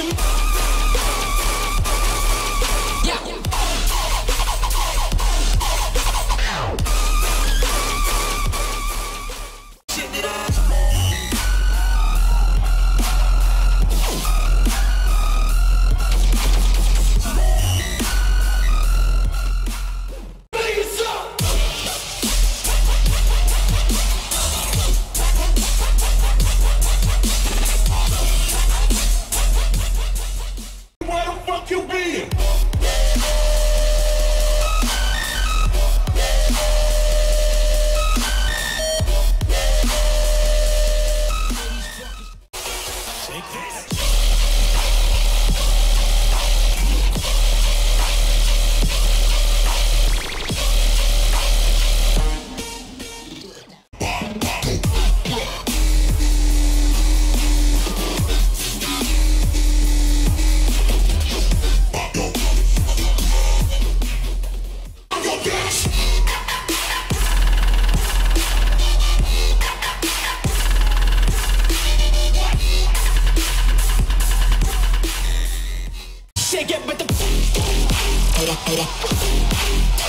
Russian. You